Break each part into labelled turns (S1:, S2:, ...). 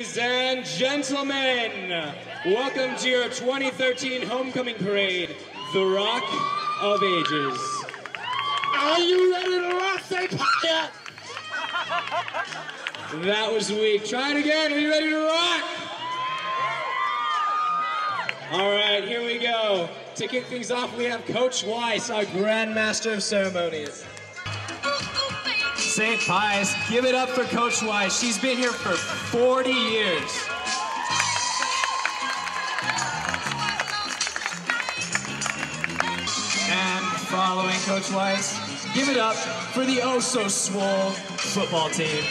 S1: Ladies and gentlemen, welcome to your 2013 homecoming parade, The Rock of Ages.
S2: Are you ready to rock, St.
S1: That was weak. Try it again. Are you ready to rock? All right, here we go. To kick things off, we have Coach Weiss, our Grand Master of Ceremonies. St. Pius, give it up for Coach Wise. She's been here for 40 years. And following Coach Wise, give it up for the oh so swole football team.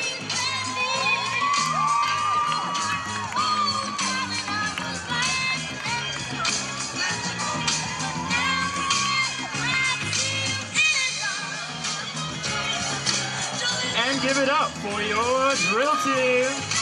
S1: Give it up for your drill team.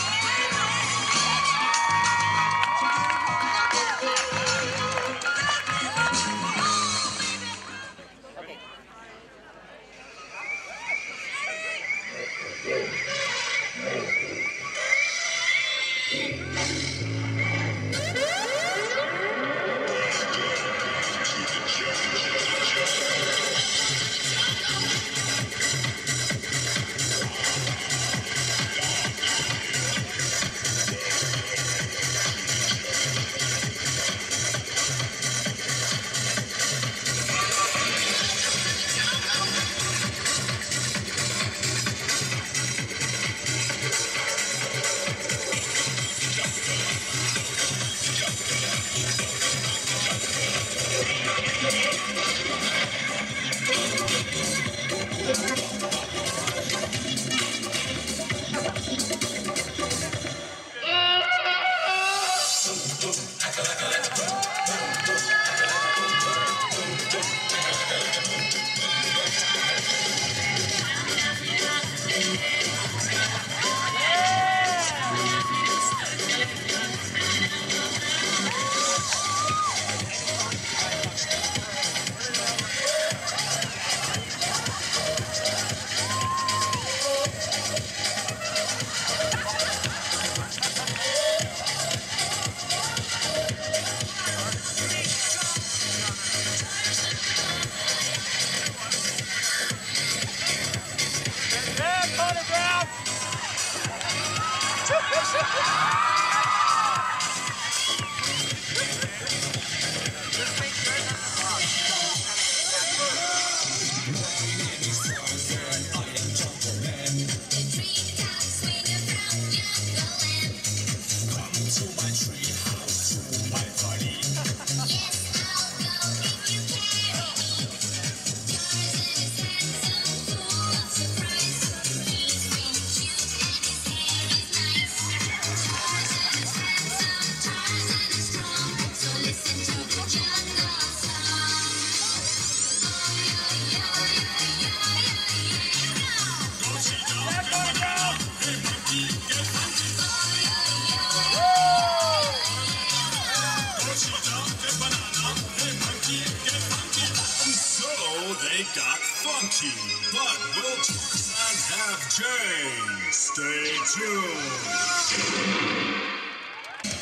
S3: Jay. Stay tuned.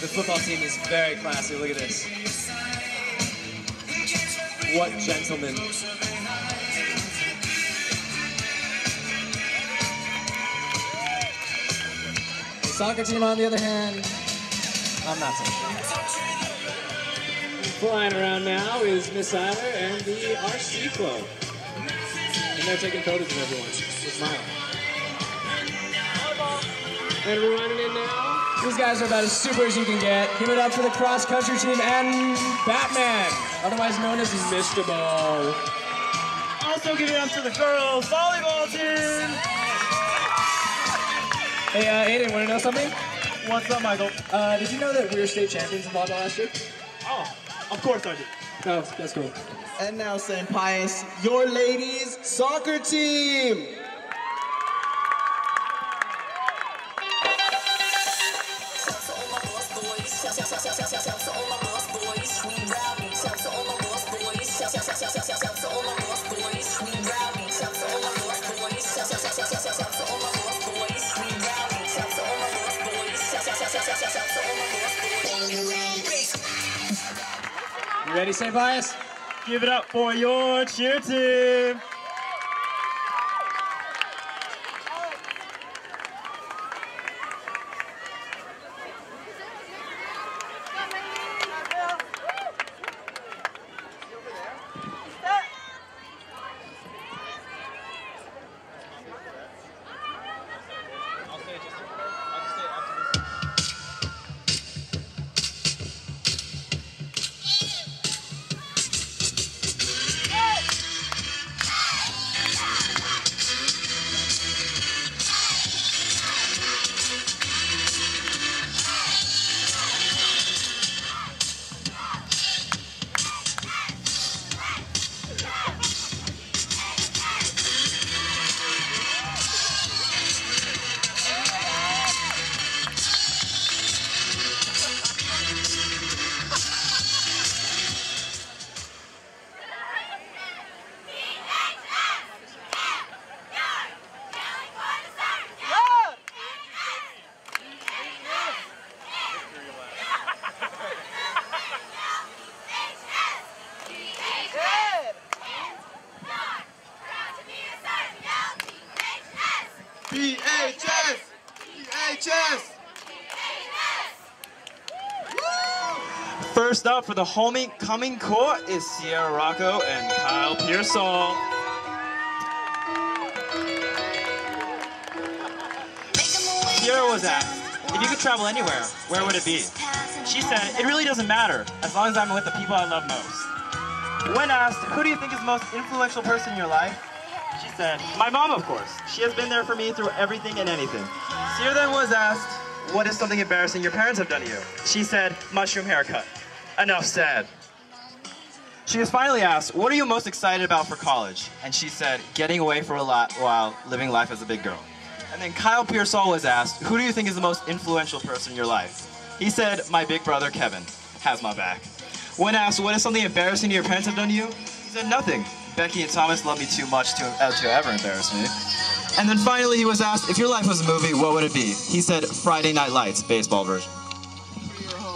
S1: The football team is very classy. Look at this. What gentlemen. The soccer team, on the other hand, I'm not so sure. Flying around now is Miss Eiler and the RC Club. And they're taking photos of everyone. Smiling. And we're running in now. These guys are about as super as you can get. Give it up for the cross country team and Batman, otherwise known as Mr. Ball.
S2: Also give it up to the girls volleyball team.
S1: Hey, uh, Aiden, want to know something?
S2: What's up, Michael?
S1: Uh, did you know that we were state champions in volleyball last year?
S2: Oh, of course I did.
S1: Oh, that's cool.
S4: And now, St. Pius, your ladies' soccer team.
S1: You ready, St. Pius?
S2: Give it up for your cheer team. First up for the homecoming court is Sierra Rocco and Kyle Pearsall. Sierra was asked, if you could travel anywhere, where would it be? She said, it really doesn't matter, as long as I'm with the people I love most. When asked, who do you think is the most influential person in your life? She said, my mom, of course. She has been there for me through everything and anything. Sierra then was asked, what is something embarrassing your parents have done to you? She said, mushroom haircut. Enough said. She was finally asked, what are you most excited about for college? And she said, getting away for a lot while living life as a big girl. And then Kyle Pearsall was asked, who do you think is the most influential person in your life? He said, my big brother Kevin has my back. When asked, what is something embarrassing your parents have done to you? He said, nothing. Becky and Thomas love me too much to, uh, to ever embarrass me. And then finally he was asked, if your life was a movie, what would it be? He said, Friday Night Lights, baseball version.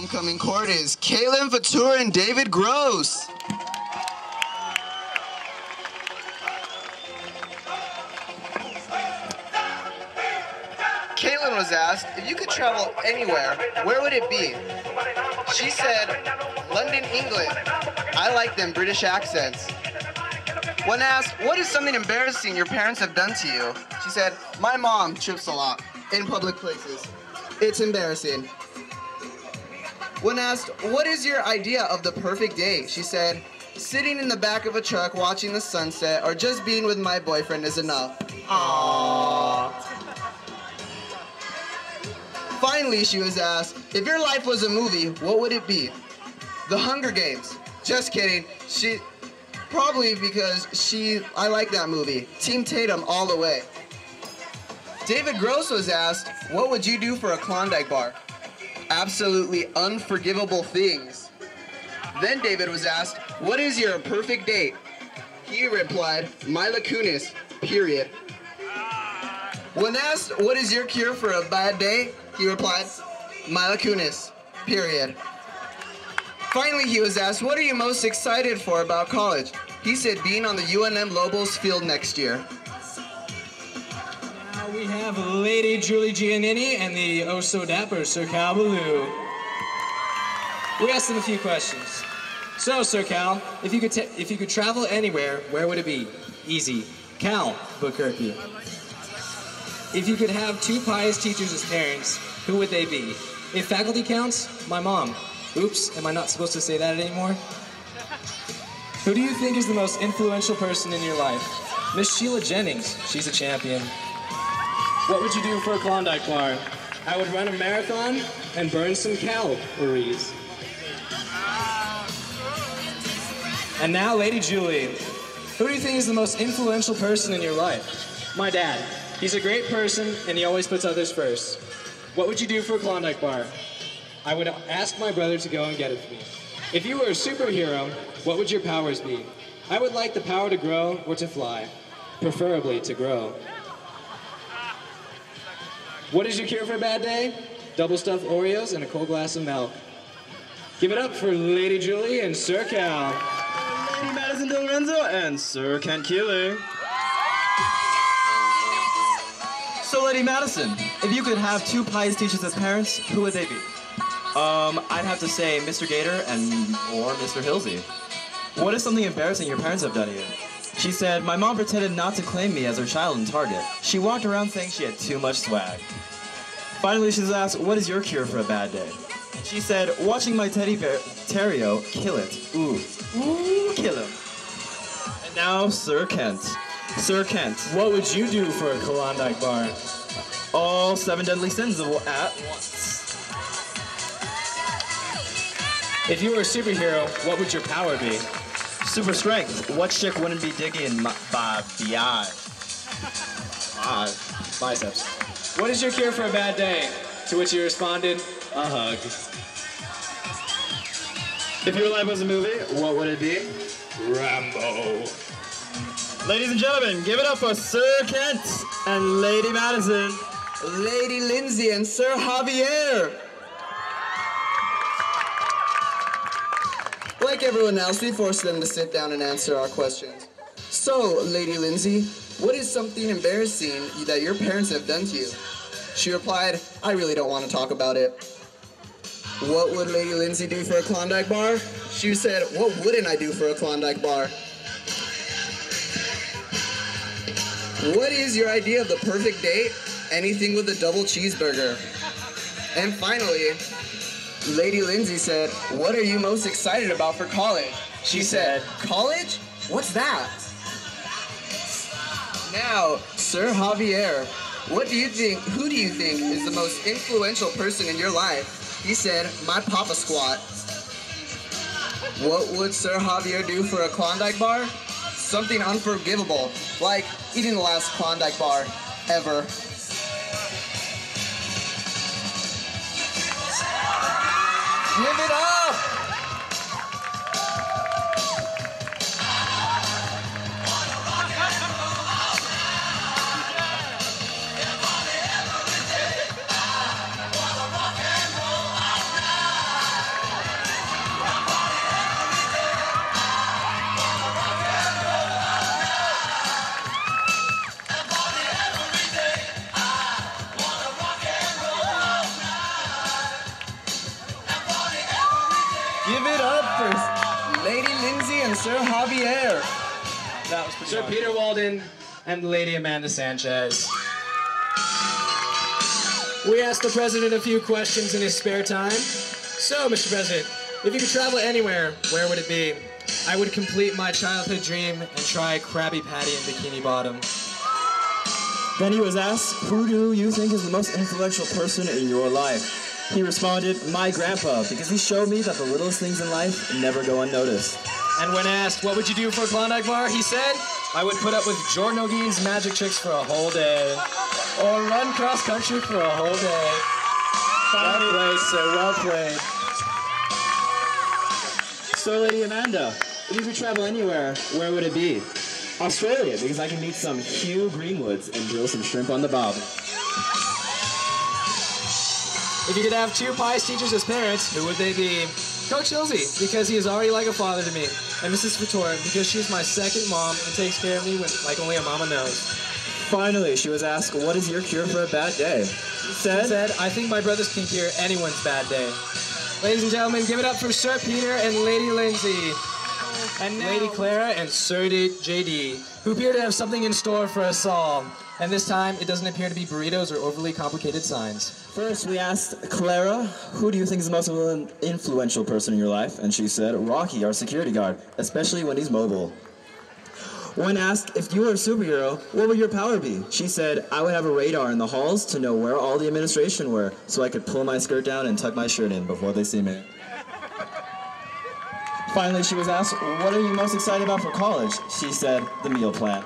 S5: Homecoming court is Kaylin Fatur and David Gross. Caitlin was asked if you could travel anywhere, where would it be? She said, London, England. I like them British accents. When asked, what is something embarrassing your parents have done to you? She said, my mom trips a lot in public places. It's embarrassing. When asked, what is your idea of the perfect day? She said, sitting in the back of a truck watching the sunset or just being with my boyfriend is enough. Aww. Finally, she was asked, if your life was a movie, what would it be? The Hunger Games. Just kidding. She, probably because she, I like that movie. Team Tatum all the way. David Gross was asked, what would you do for a Klondike bar? Absolutely unforgivable things. Then David was asked, what is your perfect date? He replied, Mila Kunis, period. When asked, what is your cure for a bad day? He replied, Mila Kunis, period. Finally, he was asked, what are you most excited for about college? He said being on the UNM Lobos field next year.
S1: We have Lady Julie Giannini and the oh so dapper Sir Cal. We asked them a few questions. So, Sir Cal, if you could if you could travel anywhere, where would it be? Easy. Cal, Bukirky. If you could have two Pius teachers as parents, who would they be? If faculty counts, my mom. Oops, am I not supposed to say that anymore? Who do you think is the most influential person in your life? Miss Sheila Jennings. She's a champion. What would you do for a Klondike bar? I would run a marathon and burn some calories. And now, Lady Julie. Who do you think is the most influential person in your life? My dad. He's a great person and he always puts others first. What would you do for a Klondike bar? I would ask my brother to go and get it for me. If you were a superhero, what would your powers be? I would like the power to grow or to fly, preferably to grow. What is your cure for a bad day? Double stuffed Oreos and a cold glass of milk. Give it up for Lady Julie and Sir Cal.
S6: Lady Madison Del Lorenzo and Sir Kent Keeling.
S2: So, Lady Madison, if you could have two Pius teachers as parents, who would they be? Um, I'd have to say Mr. Gator and or Mr. Hilsey. What is something embarrassing your parents have done to you? She said, my mom pretended not to claim me as her child in Target. She walked around saying she had too much swag. Finally, she was asked, what is your cure for a bad day? She said, watching my teddy bear, Terrio, kill it. Ooh, ooh, kill him. And now, Sir Kent. Sir Kent,
S1: What would you do for a Klondike bar?
S2: all seven deadly sins at once.
S1: If you were a superhero, what would your power be?
S2: Super strength. What chick wouldn't be digging my, by the eye?
S1: Ah, biceps. What is your cure for a bad day? To which he responded, a hug.
S2: If your life was a movie, what would it be?
S1: Rambo.
S2: Ladies and gentlemen, give it up for Sir Kent and Lady Madison.
S5: Lady Lindsay and Sir Javier. Like everyone else, we forced them to sit down and answer our questions. So, Lady Lindsay, what is something embarrassing that your parents have done to you? She replied, I really don't want to talk about it. What would Lady Lindsay do for a Klondike bar? She said, What wouldn't I do for a Klondike bar? What is your idea of the perfect date? Anything with a double cheeseburger. And finally, Lady Lindsay said, What are you most excited about for college? She said, College? What's that? Now, Sir Javier, what do you think, who do you think is the most influential person in your life? He said, My Papa Squat. What would Sir Javier do for a Klondike bar? Something unforgivable, like eating the last Klondike bar ever. Give it up! Sir.
S1: Peter Walden and Lady Amanda Sanchez. We asked the president a few questions in his spare time. So, Mr. President, if you could travel anywhere, where would it be? I would complete my childhood dream and try Krabby Patty in Bikini Bottom.
S2: Then he was asked, Who do you think is the most influential person in your life? He responded, My grandpa, because he showed me that the littlest things in life never go unnoticed.
S1: And when asked, what would you do for a Klondike bar, he said, I would put up with Jordan O'Gee's magic tricks for a whole day. Or run cross country for a whole day. Well played, sir, well played.
S2: So, Lady Amanda, if you could travel anywhere, where would it be? Australia, because I can meet some Hugh Greenwoods and grill some shrimp on the bob.
S1: If you could have two Pius teachers as parents, who would they be? Coach Hilsey, because he is already like a father to me. And Mrs. Vittoria, because she's my second mom and takes care of me when, like only a mama knows.
S2: Finally, she was asked, What is your cure for a bad day? He said,
S1: Said, I think my brothers can cure anyone's bad day. Ladies and gentlemen, give it up for Sir Peter and Lady Lindsay. And Lady Clara and Sir D- JD, who appear to have something in store for us all. And this time, it doesn't appear to be burritos or overly complicated signs.
S2: First, we asked Clara, Who do you think is the most influential person in your life? And she said, Rocky, our security guard, especially when he's mobile. When asked if you were a superhero, what would your power be? She said, I would have a radar in the halls to know where all the administration were, so I could pull my skirt down and tuck my shirt in before they see me. Finally, she was asked, What are you most excited about for college? She said, The meal plan.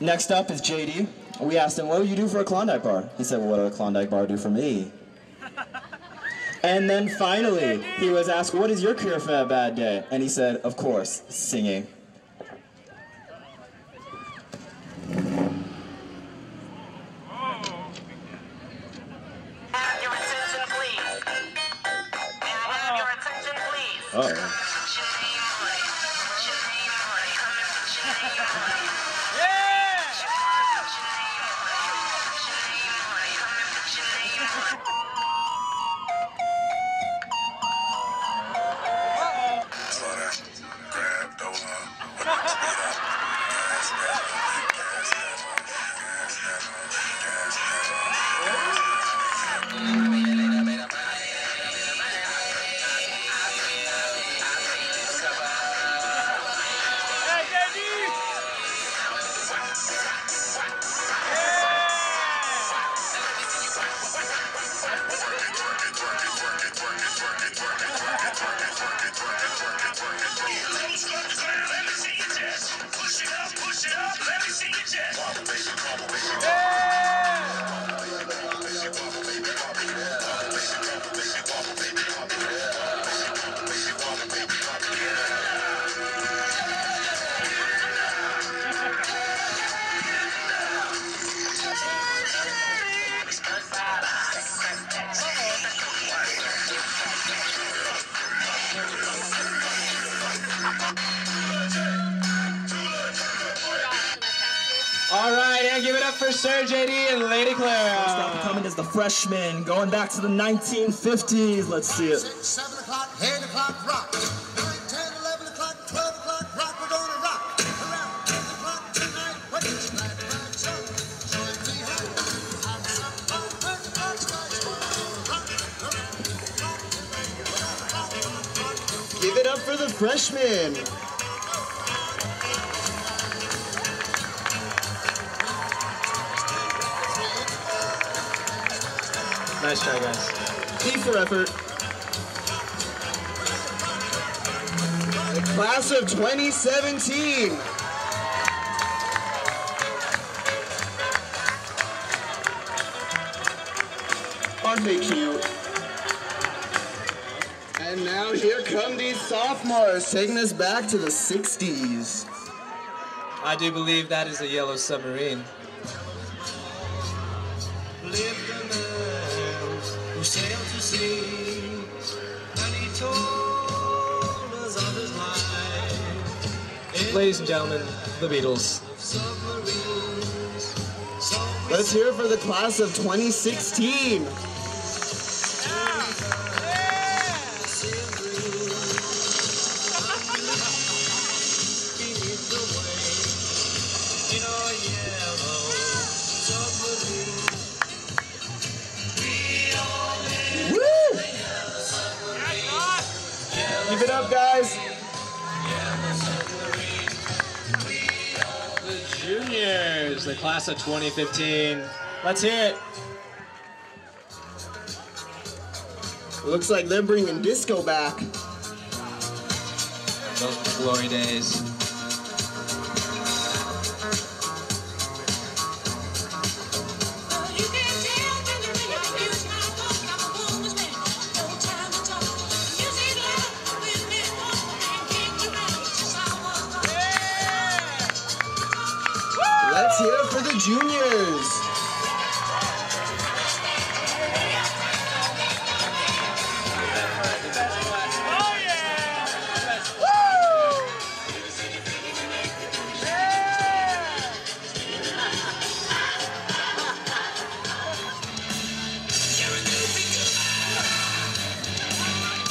S2: Next up is JD. We asked him, What would you do for a Klondike bar? He said, What would a Klondike bar do for me? And then finally, he was asked, What is your cure for a bad day? And he said, Of course, singing.
S1: All give it up for Sir JD and Lady Clara.
S2: Coming as the freshman, going back to the 1950s. Let's see it.
S7: Six, seven o'clock, eight o'clock, rock. Nine, ten, eleven o'clock, twelve o'clock,
S1: Nice try, guys.
S5: P for effort. The class of 2017. Aren't they cute? And now here come these sophomores, taking us back to the 60s.
S1: I do believe that is a yellow submarine. Ladies and gentlemen, the Beatles.
S5: Let's hear it for the class of 2016.
S1: The class of 2015. Let's hear it.
S5: Looks like they're bringing disco back.
S1: Those glory days.
S5: Juniors.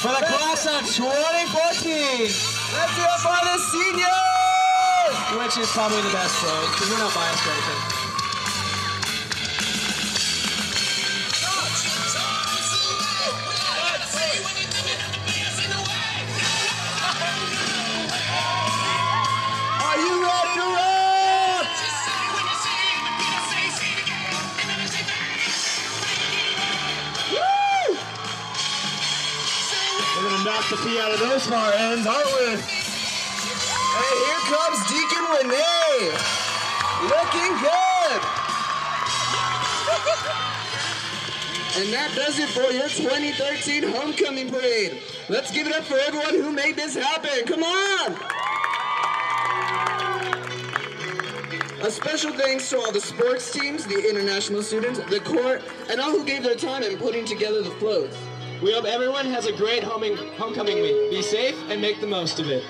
S1: For the class of 2014,
S5: Let's hear it for the seniors.
S1: which is probably the best road, because we're not biased or anything. Gonna knock the pee out of those far ends, aren't we?
S5: Hey, here comes Deacon Renee. Looking good. And that does it for your 2013 homecoming parade. Let's give it up for everyone who made this happen. Come on. A special thanks to all the sports teams, the international students, the court, and all who gave their time in putting together the floats.
S1: We hope everyone has a great homing, homecoming week. Be safe and make the most of it.